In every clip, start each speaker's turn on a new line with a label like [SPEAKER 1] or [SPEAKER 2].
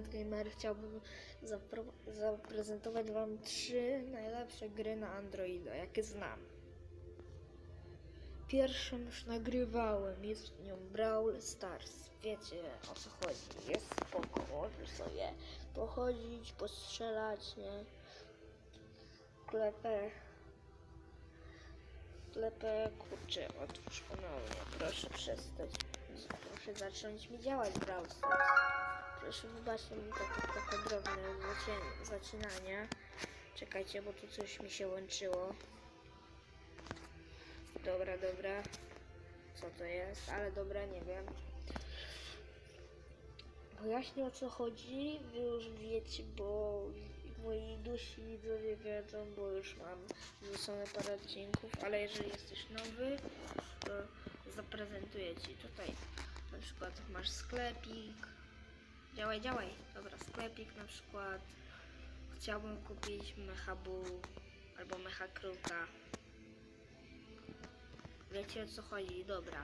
[SPEAKER 1] Dead Gamer chciałbym zaprezentować Wam trzy najlepsze gry na Androida, jakie znam. Pierwszą już nagrywałem, jest nią Brawl Stars. Wiecie o co chodzi, jest spoko, możesz sobie pochodzić, postrzelać, nie? Klepę, klepę, kurczę, otwórz ponownie, proszę przestać, proszę zacząć mi działać Brawl Stars. Proszę wybaczcie mi takie trochę drobne zacinania. Czekajcie, bo tu coś mi się łączyło. Dobra, dobra. Co to jest? Ale dobra, nie wiem. Wyjaśnię o co chodzi. Wy już wiecie, bo moi dusi widzowie wiedzą, bo już mam wrzucone parę odcinków, ale jeżeli jesteś nowy, to zaprezentuję Ci tutaj. Na przykład masz sklepik. Działaj, działaj. Dobra, sklepik na przykład. Chciałbym kupić mechabu albo mechakruka. Wiecie o co chodzi, dobra.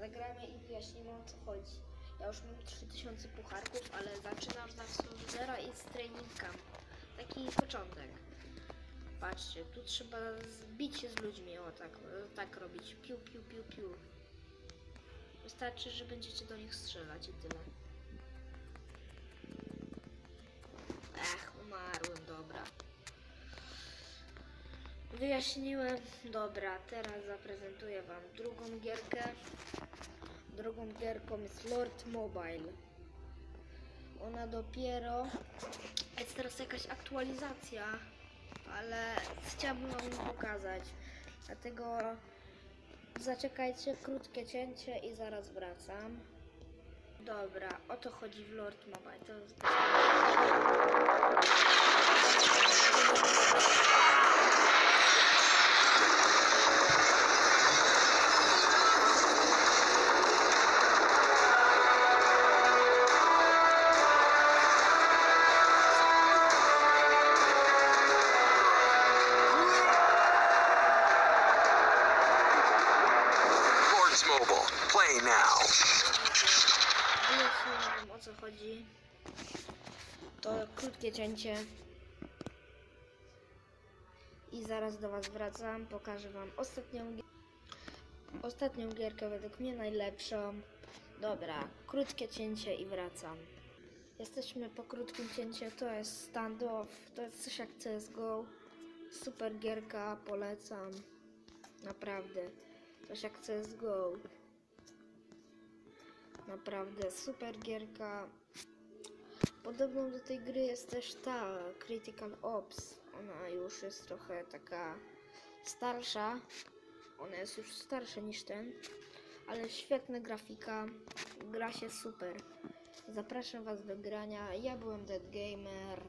[SPEAKER 1] Zagramy i wyjaśnimy o co chodzi. Ja już mam 3000 pucharków, ale zaczynam na z zera i z training camp. Taki początek. Patrzcie, tu trzeba zbić się z ludźmi, o tak, tak robić. Piu, piu, piu, piu. Wystarczy, że będziecie do nich strzelać i tyle. Ech, umarłem, dobra. Wyjaśniłem, dobra, teraz zaprezentuję Wam drugą gierkę. Drugą gierką jest Lord Mobile. Ona dopiero, jest teraz jakaś aktualizacja, ale chciałabym Wam pokazać. Dlatego zaczekajcie, krótkie cięcie i zaraz wracam. Dobra, o to chodzi w Lord Mobile. To
[SPEAKER 2] Mobile. Play now.
[SPEAKER 1] Wyjaśnię wam o co chodzi. To krótkie cięcie. I zaraz do was wracam. Pokażę wam ostatnią, ostatnią gierkę według mnie najlepszą. Dobra, krótkie cięcie i wracam. Jesteśmy po krótkim cięciu, to jest standoff, to jest coś jak CSGO. Super gierka, polecam. Naprawdę. Coś jak CSGO. Naprawdę super gierka. Podobną do tej gry jest też ta Critical Ops. Ona już jest trochę taka starsza. Ona jest już starsza niż ten. Ale świetna grafika. Gra się super. Zapraszam Was do grania. Ja byłem Dead Gamer.